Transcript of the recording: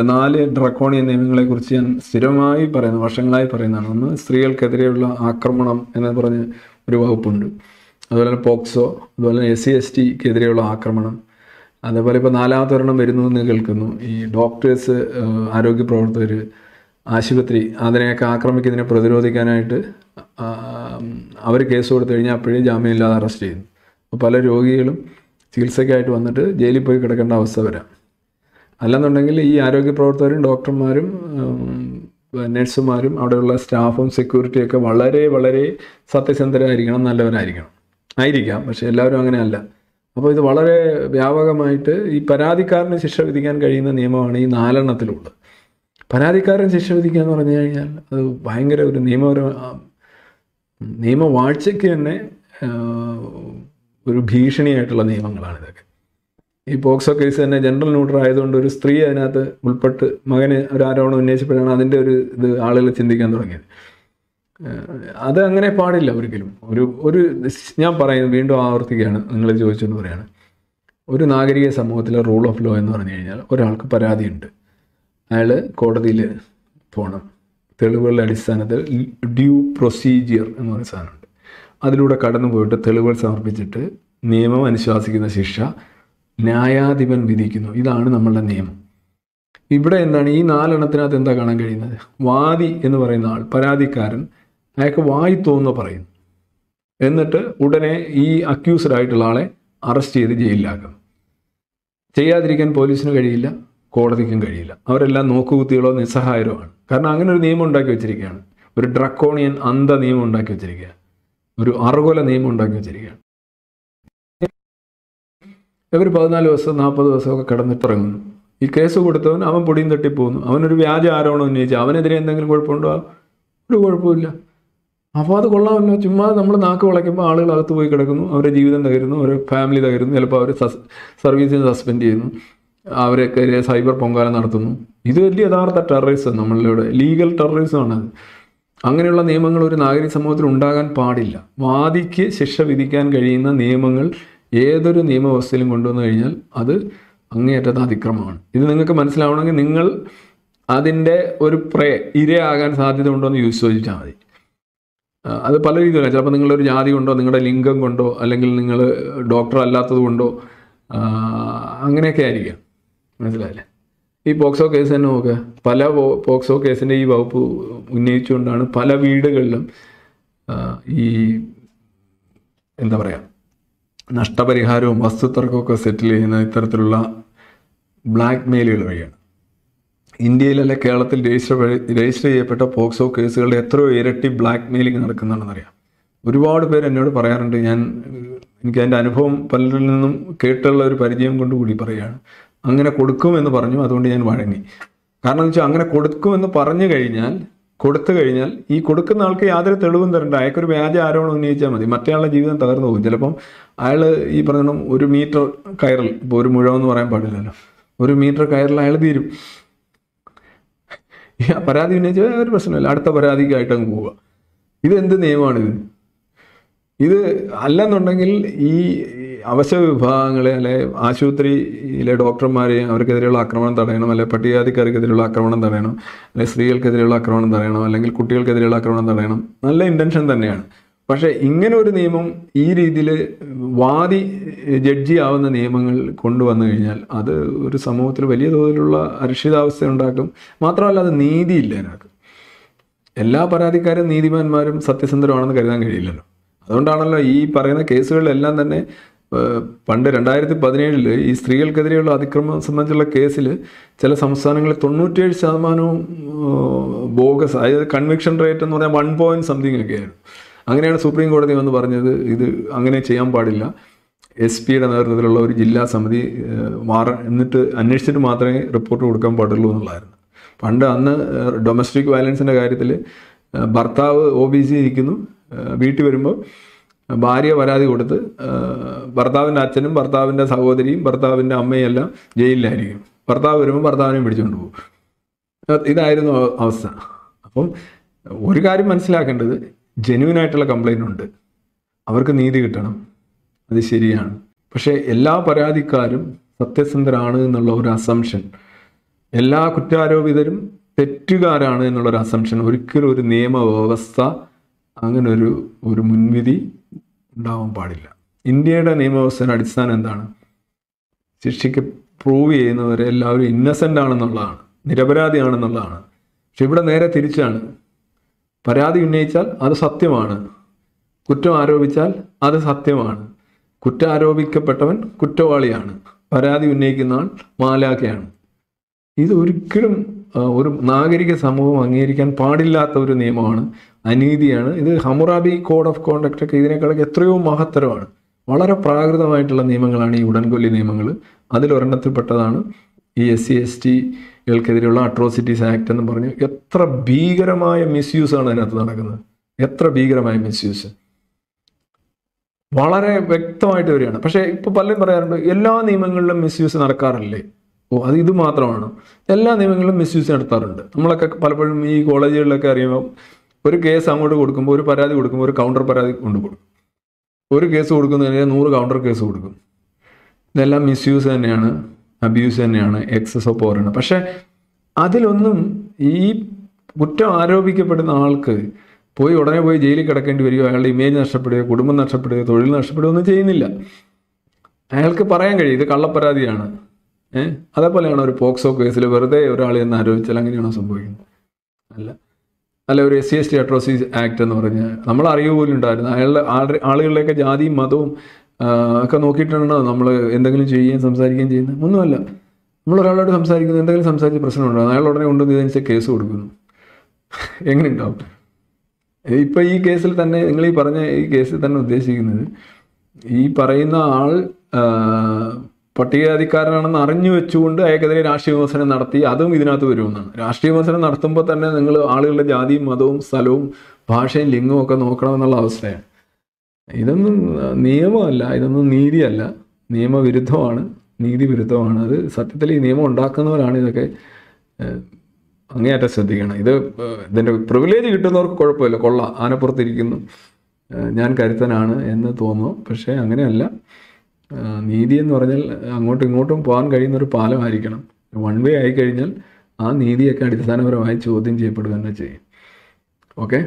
നാല് ഡ്രക്കോണിയൻ നിയമങ്ങളെ കുറിച്ച് ഞാൻ സ്ഥിരമായി പറയുന്നു വർഷങ്ങളായി പറയുന്നതാണ്. ഒന്ന് സ്ത്രീകൾക്കെതിരെയുള്ള ആക്രമണം എന്ന് പറഞ്ഞ് ഒരു വകുപ്പുണ്ട്. അതുപോലെ തന്നെ പോക്സോ അതുപോലെ തന്നെ എസ് സി എസ് ടിക്കെതിരെയുള്ള ആക്രമണം. അതേപോലെ ഇപ്പോൾ നാലാമത്തെ ഒരെണ്ണം വരുന്നു എന്ന് കേൾക്കുന്നു. ഈ ഡോക്ടേഴ്സ് ആരോഗ്യ പ്രവർത്തകർ ആശുപത്രി അതിനെയൊക്കെ ആക്രമിക്കുന്നതിനെ പ്രതിരോധിക്കാനായിട്ട് അവർ കേസ് കൊടുത്തു കഴിഞ്ഞാൽ അപ്പോഴേ ജാമ്യമില്ലാതെ അറസ്റ്റ് ചെയ്യുന്നു. അപ്പോൾ പല രോഗികളും ചികിത്സയ്ക്കായിട്ട് വന്നിട്ട് ജയിലിൽ പോയി കിടക്കേണ്ട അവസ്ഥ വരാം. അല്ലെന്നുണ്ടെങ്കിൽ ഈ ആരോഗ്യ പ്രവർത്തകരും ഡോക്ടർമാരും നഴ്സുമാരും അവിടെയുള്ള സ്റ്റാഫും സെക്യൂരിറ്റിയൊക്കെ വളരെ വളരെ സത്യസന്ധരായിരിക്കണം നല്ലവരായിരിക്കണം. ആയിരിക്കാം പക്ഷേ എല്ലാവരും അങ്ങനെയല്ല. അപ്പോൾ ഇത് വളരെ വ്യാപകമായിട്ട് ഈ പരാതിക്കാരന് ശിക്ഷ വിധിക്കാൻ കഴിയുന്ന നിയമമാണ് ഈ നാലെണ്ണത്തിലുള്ളത്. പരാതിക്കാരൻ ശിക്ഷ വിധിക്കുക എന്ന് പറഞ്ഞു കഴിഞ്ഞാൽ അത് ഭയങ്കര ഒരു നിയമപര നിയമവാഴ്ചയ്ക്ക് തന്നെ ഒരു ഭീഷണിയായിട്ടുള്ള നിയമങ്ങളാണ് ഇതൊക്കെ. ഈ പോക്സോ കേസ് തന്നെ ജനറൽ ന്യൂട്രൽ ആയതുകൊണ്ട് ഒരു സ്ത്രീ അതിനകത്ത് ഉൾപ്പെട്ട് മകന് ഒരു ആരോപണം ഉന്നയിച്ചപ്പോഴാണ് അതിന്റെ ഒരു ഇത് ആളുകൾ ചിന്തിക്കാൻ തുടങ്ങിയത്. അത് അങ്ങനെ പാടില്ല ഒരിക്കലും. ഒരു ഒരു ഞാൻ പറയുന്നത് വീണ്ടും ആവർത്തിക്കുകയാണ് നിങ്ങൾ ചോദിച്ചുകൊണ്ട് പറയാണ്. ഒരു നാഗരിക സമൂഹത്തിലെ റൂൾ ഓഫ് ലോ എന്ന് പറഞ്ഞു കഴിഞ്ഞാൽ ഒരാൾക്ക് പരാതിയുണ്ട്. അയാൾ കോടതിയിൽ പോകണം തെളിവുകളുടെ അടിസ്ഥാനത്തിൽ ഡ്യൂ പ്രൊസീജിയർ എന്ന് പറയുന്ന സാധനമുണ്ട്. അതിലൂടെ കടന്നു പോയിട്ട് തെളിവുകൾ സമർപ്പിച്ചിട്ട് നിയമം അനുശാസിക്കുന്ന ശിക്ഷ ന്യായാധിപൻ വിധിക്കുന്നു. ഇതാണ് നമ്മളുടെ നിയമം. ഇവിടെ എന്താണ്? ഈ നാലെണ്ണത്തിനകത്ത് എന്താ കാണാൻ കഴിയുന്നത്? വാദി എന്ന് പറയുന്ന ആൾ പരാതിക്കാരൻ അയാൾക്ക് വായി തോന്നുന്ന പറയുന്നു. എന്നിട്ട് ഉടനെ ഈ അക്യൂസ്ഡ് ആയിട്ടുള്ള ആളെ അറസ്റ്റ് ചെയ്ത് ജയിലിലാക്കും ചെയ്യാതിരിക്കാൻ പോലീസിന് കഴിയില്ല കോടതിക്കും കഴിയില്ല. അവരെല്ലാം നോക്കുകുത്തികളോ നിസ്സഹായരോ ആണ്. കാരണം അങ്ങനെ ഒരു നിയമം ഉണ്ടാക്കി വെച്ചിരിക്കുകയാണ്. ഒരു ഡ്രക്കോണിയൻ അന്ധ നിയമം ഉണ്ടാക്കി വെച്ചിരിക്കുകയാണ്. ഒരു അറുകൊല നിയമം ഉണ്ടാക്കി വെച്ചിരിക്കുകയാണ്. ഇവർ പതിനാല് ദിവസം നാൽപ്പത് ദിവസമൊക്കെ കിടന്നിട്ടിറങ്ങുന്നു. ഈ കേസ് കൊടുത്തവൻ അവൻ പൊടിയും തട്ടിപ്പോകുന്നു. അവനൊരു വ്യാജ ആരോപണം ഉന്നയിച്ചു അവനെതിരെ എന്തെങ്കിലും കുഴപ്പമുണ്ടോ? ഒരു കുഴപ്പമില്ല അപ്പോൾ അത് കൊള്ളാമല്ലോ ചുമ്മാ നമ്മൾ നാക്ക് വളയ്ക്കുമ്പോൾ ആളുകൾ അകത്ത് പോയി കിടക്കുന്നു. അവരെ ജീവിതം തകരുന്നു. അവരെ ഫാമിലി തകരുന്നു. ചിലപ്പോൾ അവർ സസ് സർവീസിന് സസ്പെൻഡ് ചെയ്യുന്നു. അവരെക്കെതിരെ സൈബർ പൊങ്കാല നടത്തുന്നു. ഇത് വലിയ യഥാർത്ഥ ടെററിസം നമ്മളിലൂടെ ലീഗൽ ടെററിസമാണത് അങ്ങനെയുള്ള നിയമങ്ങൾ ഒരു നാഗരിക സമൂഹത്തിൽ ഉണ്ടാകാൻ പാടില്ല. വാദിക്ക് ശിക്ഷ വിധിക്കാൻ കഴിയുന്ന നിയമങ്ങൾ ഏതൊരു നിയമവ്യവസ്ഥയിലും കൊണ്ടുവന്നു കഴിഞ്ഞാൽ അത് അങ്ങേയറ്റത്തെ അതിക്രമമാണ്. ഇത് നിങ്ങൾക്ക് മനസ്സിലാവണമെങ്കിൽ നിങ്ങൾ അതിന്റെ ഒരു പ്രേ ഇരയാകാൻ സാധ്യത ഉണ്ടോ എന്ന് ചോദിച്ചാൽ മതി. അത് പല രീതിയിലാണ്. ചിലപ്പോൾ നിങ്ങളൊരു ജാതി കൊണ്ടോ നിങ്ങളുടെ ലിംഗം കൊണ്ടോ അല്ലെങ്കിൽ നിങ്ങൾ ഡോക്ടർ അല്ലാത്തത് കൊണ്ടോ അങ്ങനെയൊക്കെ ആയിരിക്കാം. മനസ്സിലായില്ലേ? ഈ പോക്സോ കേസ് തന്നെ നോക്കുക പല പോക്സോ കേസിന്റെ ഈ വകുപ്പ് ഉന്നയിച്ചുകൊണ്ടാണ് പല വീടുകളിലും ഈ എന്താ പറയുക നഷ്ടപരിഹാരവും വസ്തുതർക്കമൊക്കെ സെറ്റിൽ ചെയ്യുന്ന ഇത്തരത്തിലുള്ള ബ്ലാക്ക് മെയിലുകൾ വഴിയാണ്. ഇന്ത്യയിലല്ല കേരളത്തിൽ രജിസ്റ്റർ രജിസ്റ്റർ ചെയ്യപ്പെട്ട പോക്സോ കേസുകളുടെ എത്രയോ ഇരട്ടി ബ്ലാക്ക് മെയിലിംഗ് നടക്കുന്നതാണെന്നറിയാം ഒരുപാട് പേര് എന്നോട് പറയാറുണ്ട് ഞാൻ എനിക്ക് അതിന്റെ അനുഭവം പലരിൽ നിന്നും കേട്ടുള്ള ഒരു പരിചയം കൊണ്ട് കൂടി പറയുകയാണ്. അങ്ങനെ കൊടുക്കുമെന്ന് പറഞ്ഞു അതുകൊണ്ട് ഞാൻ വഴങ്ങി. കാരണം എന്ന് വെച്ചാൽ അങ്ങനെ കൊടുക്കുമെന്ന് പറഞ്ഞു കഴിഞ്ഞാൽ കൊടുത്തു കഴിഞ്ഞാൽ ഈ കൊടുക്കുന്ന ആൾക്ക് യാതൊരു തെളിവും തരണ്ട. അയാൾക്കൊരു വ്യാജ ആരോപണം ഉന്നയിച്ചാൽ മതി. മറ്റേയാളുടെ ജീവിതം തകർന്നു പോകും. ചിലപ്പം അയാൾ ഈ പറഞ്ഞ ഒരു മീറ്റർ കയറൽ ഇപ്പോൾ ഒരു മുഴമെന്ന് പറയാൻ പാടില്ലല്ലോ. ഒരു മീറ്റർ കയറിൽ അയാൾ തീരും. പരാതി ഉന്നയിച്ചാൽ ഒരു പ്രശ്നമില്ല. അടുത്ത പരാതിക്കായിട്ട് അങ്ങ് പോവുക. ഇതെന്ത് നിയമമാണിത്? ഇത് അല്ലെന്നുണ്ടെങ്കിൽ ഈ അവശ്യ വിഭാഗങ്ങളെ അല്ലെ ആശുപത്രിയിലെ ഡോക്ടർമാരെയും അവർക്കെതിരെയുള്ള ആക്രമണം തടയണം അല്ലെ പട്ടികജാതിക്കാർക്കെതിരെയുള്ള ആക്രമണം തടയണം അല്ലെ സ്ത്രീകൾക്കെതിരെയുള്ള ആക്രമണം തടയണം അല്ലെങ്കിൽ കുട്ടികൾക്കെതിരെയുള്ള ആക്രമണം തടയണം. നല്ല ഇന്റൻഷൻ തന്നെയാണ്. പക്ഷേ ഇങ്ങനെ ഒരു നിയമം ഈ രീതിയിൽ വാദി ജഡ്ജി ആവുന്ന നിയമങ്ങൾ കൊണ്ടുവന്നു കഴിഞ്ഞാൽ അത് ഒരു സമൂഹത്തിൽ വലിയ തോതിലുള്ള അരക്ഷിതാവസ്ഥ ഉണ്ടാക്കും. മാത്രമല്ല അത് നീതിയില്ല അതിനകത്ത് എല്ലാ പരാതിക്കാരും നീതിമാന്മാരും സത്യസന്ധരമാണെന്ന് കരുതാൻ കഴിയില്ലല്ലോ. അതുകൊണ്ടാണല്ലോ ഈ പറയുന്ന കേസുകളിലെല്ലാം തന്നെ പണ്ട് രണ്ടായിരത്തി പതിനേഴിൽ ഈ സ്ത്രീകൾക്കെതിരെയുള്ള അതിക്രമം സംബന്ധിച്ചുള്ള കേസിൽ ചില സംസ്ഥാനങ്ങളിൽ തൊണ്ണൂറ്റേഴ് ശതമാനവും ബോഗസ് അതായത് കൺവിക്ഷൻ റേറ്റ് എന്ന് പറഞ്ഞാൽ വൺ പോയിന്റ് സംതിങ് ഒക്കെയായിരുന്നു അങ്ങനെയാണ് സുപ്രീം കോടതി വന്ന് പറഞ്ഞത് ഇത് അങ്ങനെ ചെയ്യാൻ പാടില്ല. എസ് പിയുടെ നേതൃത്വത്തിലുള്ള ഒരു ജില്ലാ സമിതി മാറ എന്നിട്ട് അന്വേഷിച്ചിട്ട് മാത്രമേ റിപ്പോർട്ട് കൊടുക്കാൻ പാടുള്ളൂ എന്നുള്ളതായിരുന്നു. പണ്ട് അന്ന് ഡൊമസ്റ്റിക് വയലൻസിന്റെ കാര്യത്തിൽ ഭർത്താവ് ഒ ബി സി ഇരിക്കുന്നു വീട്ടിൽ വരുമ്പോൾ ഭാര്യ പരാതി കൊടുത്ത് ഭർത്താവിന്റെ അച്ഛനും ഭർത്താവിന്റെ സഹോദരിയും ഭർത്താവിന്റെ അമ്മയും എല്ലാം ജയിലിലായിരിക്കും. ഭർത്താവ് വരുമ്പോൾ ഭർത്താവിനെയും പിടിച്ചുകൊണ്ട് പോകും. ഇതായിരുന്നു അവസ്ഥ. അപ്പം ഒരു കാര്യം മനസ്സിലാക്കേണ്ടത് ജെന്യൂൻ ആയിട്ടുള്ള കംപ്ലൈന്റ് ഉണ്ട്. അവർക്ക് നീതി കിട്ടണം. അത് ശരിയാണ്. പക്ഷേ എല്ലാ പരാതിക്കാരും സത്യസന്ധരാണ് എന്നുള്ള ഒരു അസംഷൻ എല്ലാ കുറ്റാരോപിതരും തെറ്റുകാരാണ് എന്നുള്ളൊരു അസംഷൻ ഒരിക്കലും ഒരു നിയമവ്യവസ്ഥ അങ്ങനെ ഒരു ഒരു മുൻവിധി ഉണ്ടാവാൻ പാടില്ല. ഇന്ത്യയുടെ നിയമവ്യവസ്ഥയുടെ അടിസ്ഥാനം എന്താണ്? ശിക്ഷയ്ക്ക് പ്രൂവ് ചെയ്യുന്നവരെ എല്ലാവരും ഇന്നസെന്റ് ആണെന്നുള്ളതാണ് നിരപരാധിയാണെന്നുള്ളതാണ്. പക്ഷെ ഇവിടെ നേരെ തിരിച്ചാണ്. പരാതി ഉന്നയിച്ചാൽ അത് സത്യമാണ്. കുറ്റം ആരോപിച്ചാൽ അത് സത്യമാണ്. കുറ്റം ആരോപിക്കപ്പെട്ടവൻ കുറ്റവാളിയാണ്. പരാതി ഉന്നയിക്കുന്ന ആൾ മാലാഖയാണ്. ഇത് ഒരിക്കലും ഒരു നാഗരിക സമൂഹം അംഗീകരിക്കാൻ പാടില്ലാത്ത ഒരു നിയമമാണ്. അനീതിയാണ്. ഇത് ഹമുറാബി കോഡ് ഓഫ് കോണ്ടക്ട് ഒക്കെ ഇതിനേക്കാളൊക്കെ എത്രയോ മഹത്തരമാണ്. വളരെ പ്രാകൃതമായിട്ടുള്ള നിയമങ്ങളാണ് ഈ ഉടൻകൊല്ലി നിയമങ്ങൾ അതിലൊരെണ്ണത്തിൽപ്പെട്ടതാണ് ഈ എസ് സി എസ് ടികൾക്കെതിരെയുള്ള അട്രോസിറ്റീസ് ആക്ട് എന്ന് പറഞ്ഞു എത്ര ഭീകരമായ മിസ്യൂസാണ് അതിനകത്ത് നടക്കുന്നത്. എത്ര ഭീകരമായ മിസ്യൂസ് വളരെ വ്യക്തമായിട്ട് വരികയാണ്. പക്ഷേ ഇപ്പൊ പലരും പറയാറുണ്ട് എല്ലാ നിയമങ്ങളിലും മിസ്യൂസ് നടക്കാറില്ലേ? ഓ അത് ഇത് മാത്രമാണ്. എല്ലാ നിയമങ്ങളിലും മിസ്യൂസ് നടത്താറുണ്ട്. നമ്മളൊക്കെ പലപ്പോഴും ഈ കോളേജുകളിലൊക്കെ അറിയുമ്പോൾ ഒരു കേസ് അങ്ങോട്ട് കൊടുക്കുമ്പോൾ ഒരു പരാതി കൊടുക്കുമ്പോൾ ഒരു കൗണ്ടർ പരാതി കൊണ്ട് കൊടുക്കും. ഒരു കേസ് കൊടുക്കുന്നതിന് നൂറ് കൗണ്ടർ കേസ് കൊടുക്കും. ഇതെല്ലാം മിസ്യൂസ് തന്നെയാണ് അബ്യൂസ് തന്നെയാണ് എക്സസ് ഓഫ് പവറാണ് പക്ഷെ അതിലൊന്നും ഈ കുറ്റം ആരോപിക്കപ്പെടുന്ന ആൾക്ക് പോയി ഉടനെ പോയി ജയിലിൽ കിടക്കേണ്ടി വരികയോ അയാളുടെ ഇമേജ് നഷ്ടപ്പെടുകയോ കുടുംബം നഷ്ടപ്പെടുകയോ തൊഴിൽ നഷ്ടപ്പെടുകയോ ഒന്നും ചെയ്യുന്നില്ല. അയാൾക്ക് പറയാൻ കഴിയും ഇത് കള്ളപ്പരാതിയാണ്. ഏഹ്? അതേപോലെയാണ് ഒരു പോക്സോ കേസിൽ വെറുതെ ഒരാളെ എന്ന് ആരോപിച്ചാൽ അങ്ങനെയാണോ സംഭവിക്കുന്നത്? അല്ല. അല്ല ഒരു S C S T atrocities act എന്ന് പറഞ്ഞ്. നമ്മൾ അറിവ് പോലും ഉണ്ടായിരുന്നു. അയാളുടെ ആളുകളിലേക്ക് ജാതിയും മതവും ഒക്കെ നോക്കിയിട്ടുണ്ടോ നമ്മൾ എന്തെങ്കിലും ചെയ്യുകയും സംസാരിക്കുകയും ചെയ്യുന്നത്. ഒന്നുമല്ല. നമ്മൾ ഒരാളോട് സംസാരിക്കുന്നത് എന്തെങ്കിലും സംസാരിച്ച് പ്രശ്നമുണ്ടോ അയാൾ ഉടനെ കൊണ്ടുവന്ന് ഇതനുസരിച്ച് കേസ് കൊടുക്കുന്നു. എങ്ങനെ ഉണ്ടാവും? ഇപ്പൊ ഈ കേസിൽ തന്നെ നിങ്ങൾ ഈ പറഞ്ഞ ഈ കേസിൽ തന്നെ ഉദ്ദേശിക്കുന്നത് ഈ പറയുന്ന ആൾ പട്ടികജാതിക്കാരനാണെന്ന് അറിഞ്ഞു വെച്ചുകൊണ്ട് അയാൾക്കെതിരെ രാഷ്ട്രീയ വിമർശനം നടത്തി അതും ഇതിനകത്ത് വരുമെന്നാണ്. രാഷ്ട്രീയ വിമർശനം നടത്തുമ്പോൾ തന്നെ നിങ്ങൾ ആളുകളുടെ ജാതിയും മതവും സ്ഥലവും ഭാഷയും ലിംഗവും ഒക്കെ നോക്കണം എന്നുള്ള അവസ്ഥയാണ്. ഇതൊന്നും നിയമമല്ല. ഇതൊന്നും നീതിയല്ല. നിയമവിരുദ്ധമാണ്. നീതി വിരുദ്ധമാണ് അത് സത്യത്തിൽ ഈ നിയമം ഉണ്ടാക്കുന്നവരാണ് ഇതൊക്കെ അങ്ങേയറ്റം ശ്രദ്ധിക്കണം. ഇത് ഇതിന്റെ പ്രിവിലേജ് കിട്ടുന്നവർക്ക് കുഴപ്പമില്ല. കൊള്ള. ആനപ്പുറത്തിരിക്കുന്നു. ഞാൻ കരുത്തനാണ് എന്ന് തോന്നുന്നു. പക്ഷേ അങ്ങനെയല്ല. നീതി എന്ന് പറഞ്ഞാൽ അങ്ങോട്ടും ഇങ്ങോട്ടും പോകാൻ കഴിയുന്ന ഒരു പാലമായിരിക്കണം വൺ വേ ആയിക്കഴിഞ്ഞാൽ ആ നീതിയൊക്കെ അടിസ്ഥാനപരമായി ചോദ്യം ചെയ്യപ്പെടുക തന്നെ ചെയ്യും. ഓക്കെ